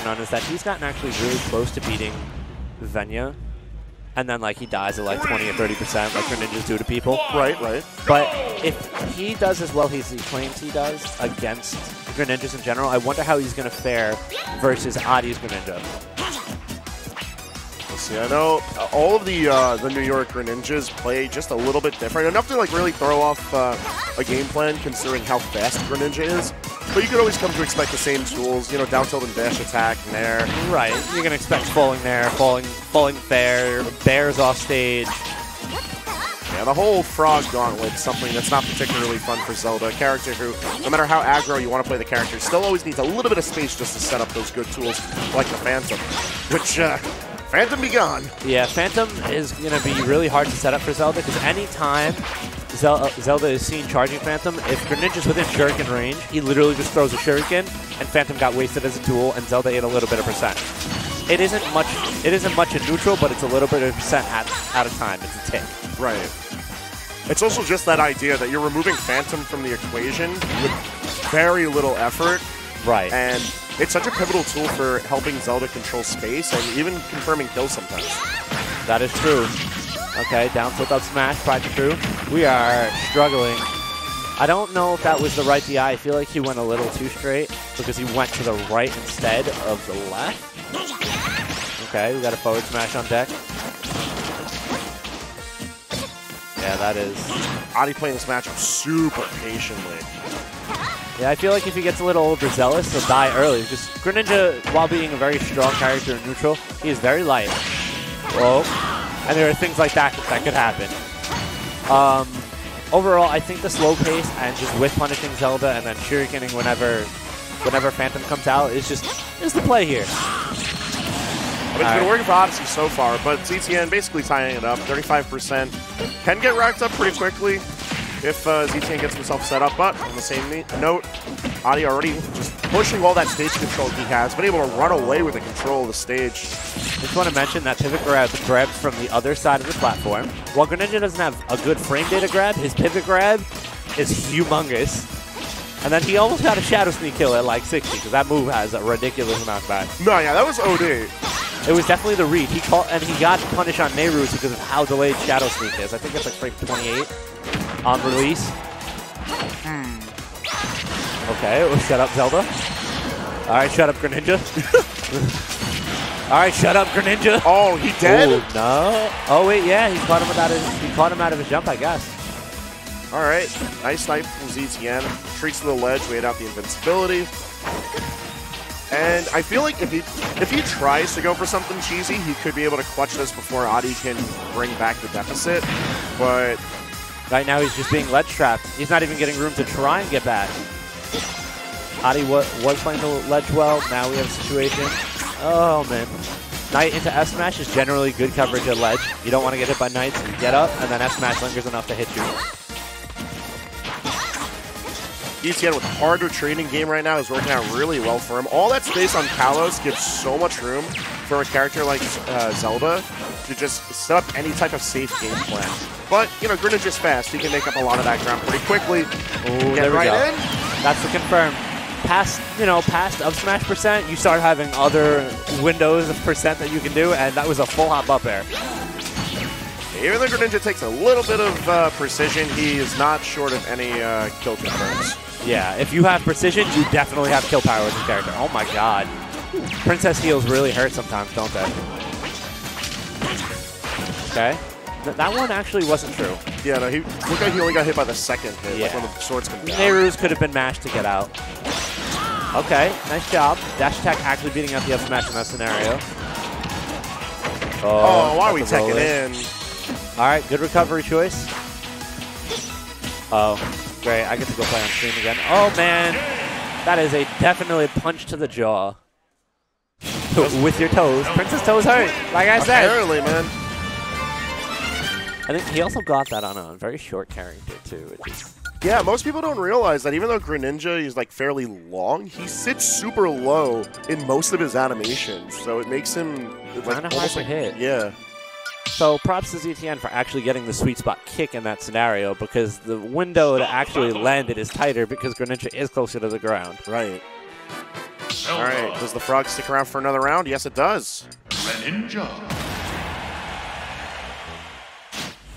on is that he's gotten actually really close to beating Venya. And then like he dies at like 20 or 30 percent, like Greninjas do to people. Right, right. But if he does as well as he claims he does against Greninjas in general, I wonder how he's going to fare versus Adi's Greninja. Let's see. I know uh, all of the uh, the New York Greninjas play just a little bit different, enough to like really throw off uh, a game plan considering how fast Greninja is. But you could always come to expect the same tools, you know, down tilt and dash attack and there. Right. You're going to expect falling there, falling, falling there, bears off stage. Yeah, the whole frog gauntlet something that's not particularly fun for Zelda. A character who, no matter how aggro you want to play the character, still always needs a little bit of space just to set up those good tools like the Phantom, which, uh, Phantom be gone. Yeah, Phantom is going to be really hard to set up for Zelda because anytime Zel Zelda is seen charging Phantom, if Greninja's within Shuriken range, he literally just throws a Shuriken, and Phantom got wasted as a tool, and Zelda ate a little bit of percent. It isn't much. It isn't much in neutral, but it's a little bit of percent at, at a time. It's a tick. Right. It's also just that idea that you're removing Phantom from the equation with very little effort. Right. And it's such a pivotal tool for helping Zelda control space and even confirming kills sometimes. That is true. Okay, down tilt up smash, pride through. We are struggling. I don't know if that was the right DI. I feel like he went a little too straight because he went to the right instead of the left. Okay, we got a forward smash on deck. Yeah, that is. Adi playing this matchup super patiently. Yeah, I feel like if he gets a little overzealous, he'll die early. Just Greninja, while being a very strong character in neutral, he is very light. Whoa. And there are things like that that could happen. Um, overall, I think the slow pace and just with punishing Zelda and then shurikening whenever whenever Phantom comes out is just is the play here. I mean, it's been working for Odyssey so far, but ZTN basically tying it up. 35% can get racked up pretty quickly if uh, ZTN gets himself set up. But on the same note, Adi already just pushing all that stage control he has, been able to run away with the control of the stage. Just want to mention that pivot grab grabs from the other side of the platform. While Greninja doesn't have a good frame data grab, his pivot grab is humongous. And then he almost got a Shadow Sneak kill at like 60 because that move has a ridiculous knockback. No, yeah, that was OD. It was definitely the read. He called and he got punished on Nayru's because of how delayed Shadow Sneak is. I think it's like frame 28 on release. Okay, we'll shut up Zelda. All right, shut up Greninja. All right, shut up Greninja. Oh, he dead? Ooh, no. Oh wait, yeah, he caught him out of his, he caught him out of his jump, I guess. All right, nice snipe from ZTN. Retreats to the ledge, wait out the invincibility. And I feel like if he if he tries to go for something cheesy, he could be able to clutch this before Adi can bring back the deficit. But Right now he's just being ledge trapped. He's not even getting room to try and get back. Adi wa was playing the ledge well. Now we have a situation. Oh man. Knight into F smash is generally good coverage at ledge. You don't want to get hit by knights. You get up, and then F smash lingers enough to hit you. ZTN with hard retreating game right now is working out really well for him. All that space on Kalos gives so much room for a character like uh, Zelda to just set up any type of safe game plan. But, you know, Greninja's fast. He can make up a lot of that ground pretty quickly. Ooh, Get there we right go. in. That's the confirm. Past, you know, past up smash percent, you start having other windows of percent that you can do, and that was a full hop up air. Even though Greninja takes a little bit of uh, precision, he is not short of any uh, kill confirms. Yeah, if you have precision, you definitely have kill power with this character. Oh my god. Princess heels really hurt sometimes, don't they? Okay. Th- that one actually wasn't true. Yeah, no, he looked like he only got hit by the second hit, like when the swords come down. Nayru's could have been mashed to get out. Okay, nice job. Dash attack actually beating out the up smash in that scenario. Oh, oh why are we taking in. in? All right, good recovery choice. Oh, great. I get to go play on stream again. Oh, man. That is a definitely punch to the jaw. With your toes. Princess toes hurt, like I said. Apparently, man. I think he also got that on a very short character, too. Yeah, most people don't realize that even though Greninja is like fairly long, he sits super low in most of his animations, so it makes him like Kinda hard to hit. yeah. so props to ZTN for actually getting the sweet spot kick in that scenario because the window to actually land it is tighter because Greninja is closer to the ground. Right. All right, does the frog stick around for another round? Yes, it does. Greninja.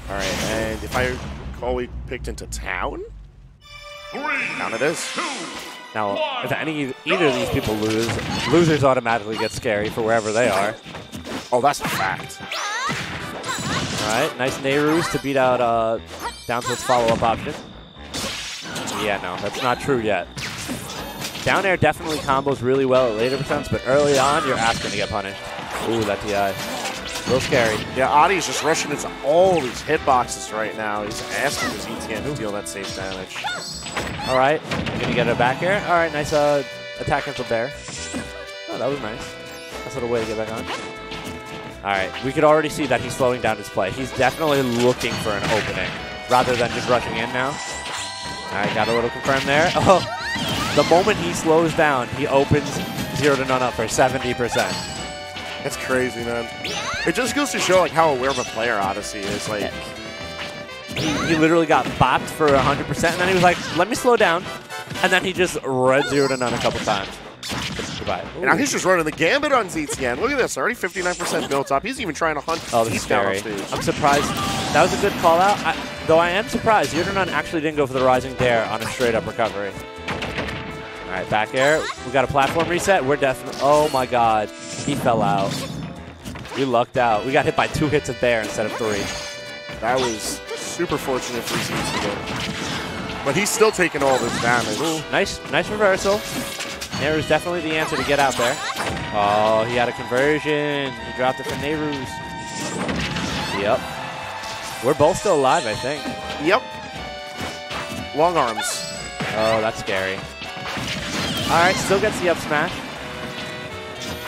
All right, and if I recall, we picked into town. Three, Down it is. two, Now, if any either of these people lose, losers automatically get scary for wherever they are. Oh, that's a fact. All right, nice Nayrus to beat out uh, down follow-up option. Yeah, no, that's not true yet. Down air definitely combos really well at later percents, but early on, you're asking to get punished. Ooh, that DI. A little scary. Yeah, Adi's just rushing into all these hitboxes right now. He's asking his ZTN to deal that safe damage. All right, gonna get it back here. All right, nice uh, attack into bear. Oh, that was nice. Nice little way to get back on. All right, we could already see that he's slowing down his play. He's definitely looking for an opening rather than just rushing in now. All right, got a little confirmed there. Oh, the moment he slows down, he opens ZeroTwoNone up for 70%. That's crazy, man. It just goes to show like how aware of a player Odyssey is. Like, He, he literally got bopped for 100%, and then he was like, let me slow down. And then he just read ZeroTwoNone a couple times. Goodbye. and now he's just running the gambit on ZTN. Look at this, already 59% built up. He's even trying to hunt Oh, this is down scary. stage. I'm surprised. That was a good call out. I, though I am surprised. ZeroTwoNone actually didn't go for the Rising Dare on a straight up recovery. All right, back air. We got a platform reset. We're definitely. Oh my god. He fell out. We lucked out. We got hit by two hits of Bear instead of three. That was super fortunate for ZTN. But he's still taking all this damage. Nice, nice reversal. Nayru's definitely the answer to get out there. Oh, he had a conversion. He dropped it for Nayru's. Yep. We're both still alive, I think. Yep. Long arms. Oh, that's scary. All right, still gets the up smash.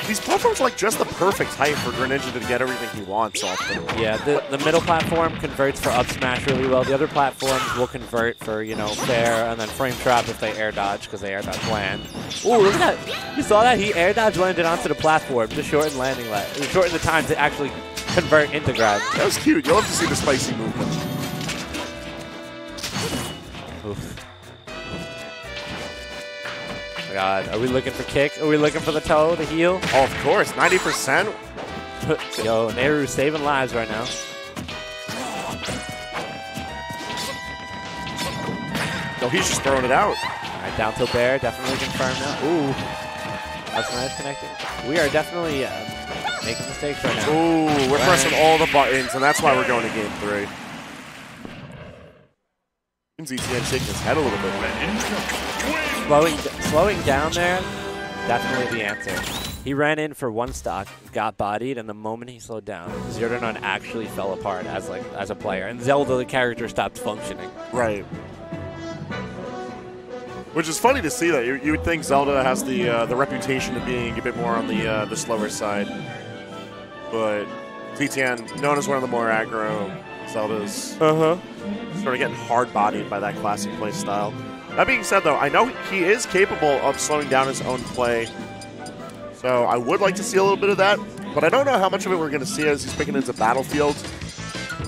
These platforms are like just the perfect height for Greninja to get everything he wants off. Yeah, the, the middle platform converts for up smash really well. The other platforms will convert for, you know, fair and then frame trap if they air dodge because they air dodge land. Ooh, look at that. You saw that? He air dodge landed onto the platform to shorten landing, la- shorten the time to actually convert into grab. That was cute. You'll have to see the spicy movement. God, are we looking for kick? Are we looking for the toe, the heel? Oh, of course. 90%. Yo, Nayru's saving lives right now. No, he's just throwing it out. All right, down tilt bear, definitely confirmed now. Ooh, that's nice connecting. We are definitely uh, making mistakes right now. Ooh, we're pressing all the buttons, and that's why we're going to game three. ZTN shaking his head a little bit. Slowing, slowing down there, definitely the answer. He ran in for one stock, got bodied, and the moment he slowed down, ZeroTwoNone actually fell apart as like as a player, and Zelda the character stopped functioning. Right. Which is funny to see that. You, you would think Zelda has the uh, the reputation of being a bit more on the uh, the slower side, but ZTN, known as one of the more aggro Zeldas, Uh huh. Sort of getting hard bodied by that classic play style. That being said, though, I know he is capable of slowing down his own play, so I would like to see a little bit of that. But I don't know how much of it we're going to see as he's picking into Battlefield.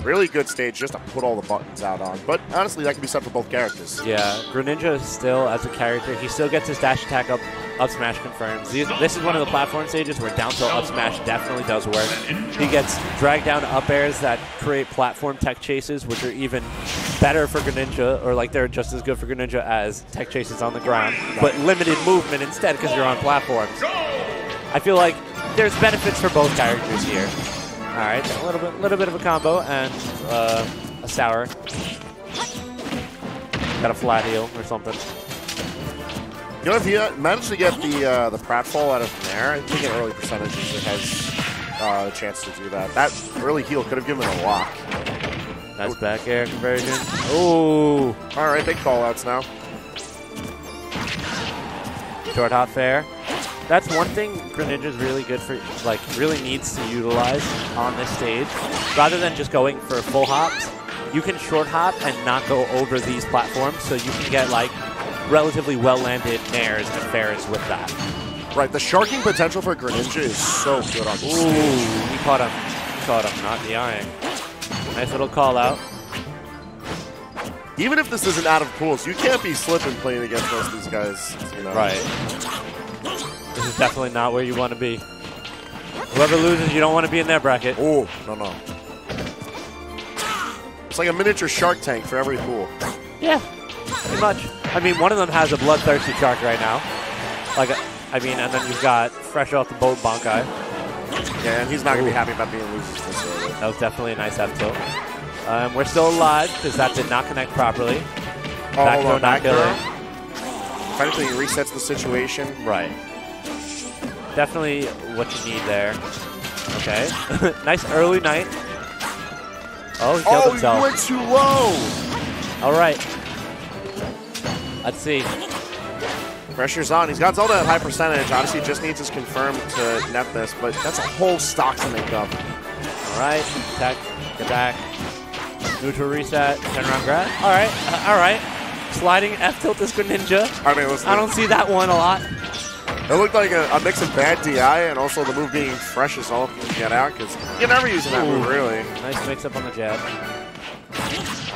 Really good stage just to put all the buttons out on. But honestly, that can be said for both characters. Yeah, Greninja is still, as a character, he still gets his dash attack up, up smash confirmed. These- This is one of the platform stages where down tilt up smash definitely does work. He gets dragged down up airs that create platform tech chases, which are even better for Greninja, or like they're just as good for Greninja as tech chases on the ground, but limited movement instead because you're on platforms. I feel like there's benefits for both characters here. All right, a little bit, little bit of a combo and uh, a sour. Got a flat heel or something. You know, if he uh, managed to get the uh, the pratfall out of Nair, I think in early percentages it has uh, a chance to do that. That early heel could have given him a lock. Nice back air conversion. Ooh, All right, big call-outs now. short hop fair. That's one thing Greninja's really good for, like, really needs to utilize on this stage. Rather than just going for full hops, you can short hop and not go over these platforms, so you can get, like, relatively well-landed nairs and fairs with that. Right, the sharking potential for Greninja is so good on this Ooh, stage. he caught him. He caught him, not the eyeing. Nice little call out. Even if this isn't out of pools, you can't be slipping playing against most of these guys. You know? Right. Is definitely not where you want to be. Whoever loses, you don't want to be in their bracket. Oh, no, no. It's like a miniature Shark Tank for every pool. Yeah, pretty much. I mean, one of them has a bloodthirsty shark right now. Like, I mean, and then you've got fresh off the boat Bankai. Yeah, and he's not going to be happy about being losers this early. That was definitely a nice F tilt. Um, we're still alive because that did not connect properly. Oh, Back throw not killing. Anything, resets the situation. Right. Definitely what you need there. Okay. nice early night. Oh, he killed Oh, he himself. went too low. All right. Let's see. Pressure's on. He's got Zelda at high percentage. Odyssey just needs his confirm to net this, but that's a whole stock to make up. All right. Attack. Get back. Neutral reset. Turn around grab. All right. Uh, all right. Sliding F tilt is Greninja. I mean, listen, I don't see that one a lot. It looked like a, a mix of bad DI and also the move being fresh as all can get out because you're never using that move, really. Nice mix up on the jab.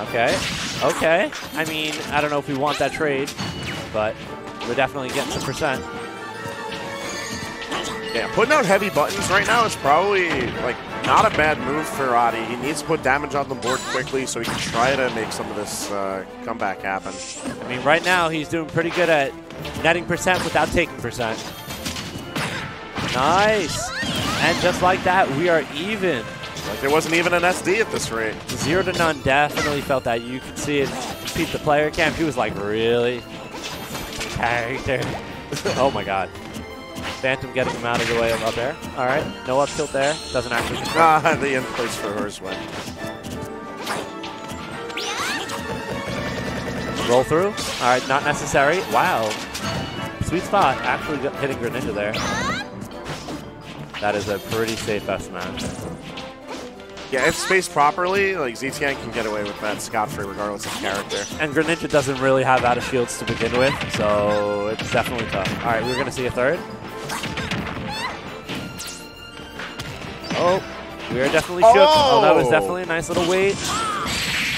Okay. Okay. I mean, I don't know if we want that trade, but we're definitely getting some percent. Yeah, putting out heavy buttons right now is probably like not a bad move for Adi. He needs to put damage on the board quickly so he can try to make some of this uh, comeback happen. I mean, right now he's doing pretty good at netting percent without taking percent. Nice. And just like that, we are even. Like there wasn't even an SD at this rate. ZeroTwoNone definitely felt that. You could see it. Pete, the player camp, he was like, really? Character. oh my god. Phantom getting him out of the way of up there. All right, no up tilt there. Doesn't actually. confirm. Ah, the in place Farore's Wind. Roll through. All right, not necessary. Wow. Sweet spot. Actually hitting Greninja there. That is a pretty safe S smash. Yeah, if spaced properly, like ZTN can get away with that scot-free regardless of character. And Greninja doesn't really have out of shields to begin with, so it's definitely tough. All right, we're going to see a third. Oh, we are definitely shook. Oh, that was Oh! definitely a nice little wait.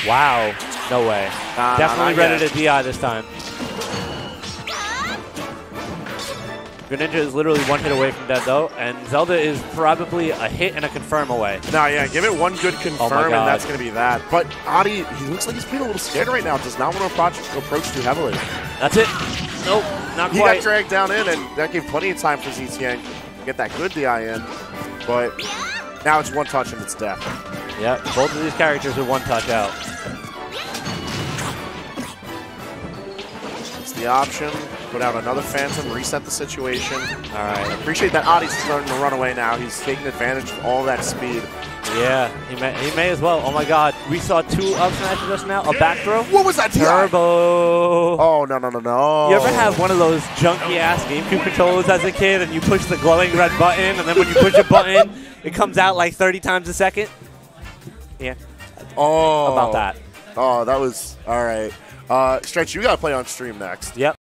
Wow. No way. Nah, definitely not ready to DI this time. Greninja is literally one hit away from dead though, and Zelda is probably a hit and a confirm away. Nah, yeah, give it one good oh confirm, and Oh God. that's going to be that. But Adi, he looks like he's being a little scared right now. Does not want to approach, approach too heavily. That's it. Nope, not He quite. got dragged down in, and that gave plenty of time for ZTN to get that good DI in. But now it's one touch and it's death. Yep, both of these characters are one touch out. It's the option. Put out another Phantom, reset the situation. All right. Appreciate that Adi's starting to run away now. He's taking advantage of all that speed. Yeah, he may, he may as well. Oh my god, we saw two up smashes just now. A back throw. What was that Turbo. Oh, no, no, no, no. You ever have one of those junky ass GameCube controllers as a kid and you push the glowing red button and then when you push a button, it comes out like 30 times a second? Yeah, Oh. about that. Oh, that was all right. Uh, Stretch, you got to play on stream next. Yep.